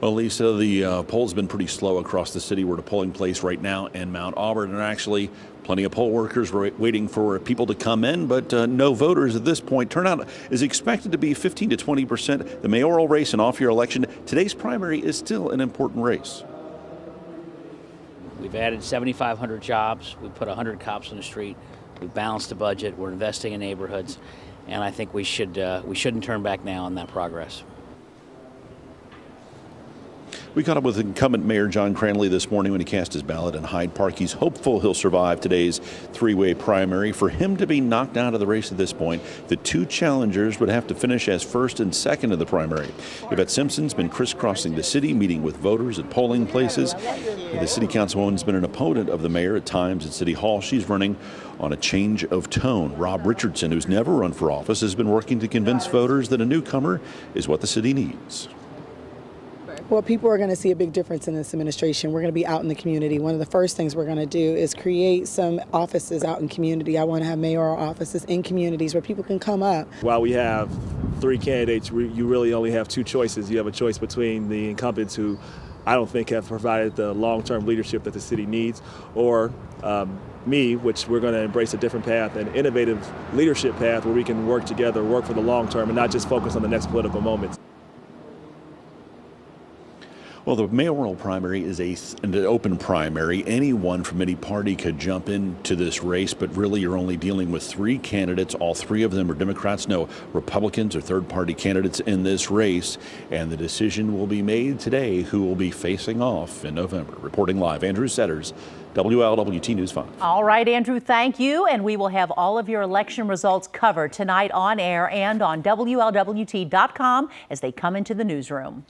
Well, Lisa, the uh, poll's been pretty slow across the city. We're at a polling place right now in Mount Auburn, and actually, plenty of poll workers were waiting for people to come in, but uh, no voters at this point. Turnout is expected to be 15 to 20 percent. The mayoral race and off-year election. Today's primary is still an important race. We've added 7,500 jobs. We put 100 cops on the street. We've balanced the budget. We're investing in neighborhoods, and I think we should uh, we shouldn't turn back now on that progress. We caught up with incumbent Mayor John Cranley this morning when he cast his ballot in Hyde Park. He's hopeful he'll survive today's three way primary. For him to be knocked out of the race at this point, the two challengers would have to finish as first and second in the primary. Yvette Simpson's been crisscrossing the city, meeting with voters at polling places. The city councilwoman's been an opponent of the mayor at times at City Hall. She's running on a change of tone. Rob Richardson, who's never run for office, has been working to convince voters that a newcomer is what the city needs. Well, people are going to see a big difference in this administration. We're going to be out in the community. One of the first things we're going to do is create some offices out in community. I want to have mayoral offices in communities where people can come up. While we have three candidates, you really only have two choices. You have a choice between the incumbents who I don't think have provided the long-term leadership that the city needs, or um, me, which we're going to embrace a different path, an innovative leadership path where we can work together, work for the long term, and not just focus on the next political moments. Well, the mayoral primary is a, an open primary. Anyone from any party could jump into this race, but really you're only dealing with three candidates. All three of them are Democrats, no Republicans or third party candidates in this race. And the decision will be made today who will be facing off in November. Reporting live, Andrew Setters, WLWT News 5. All right, Andrew, thank you. And we will have all of your election results covered tonight on air and on WLWT.com as they come into the newsroom.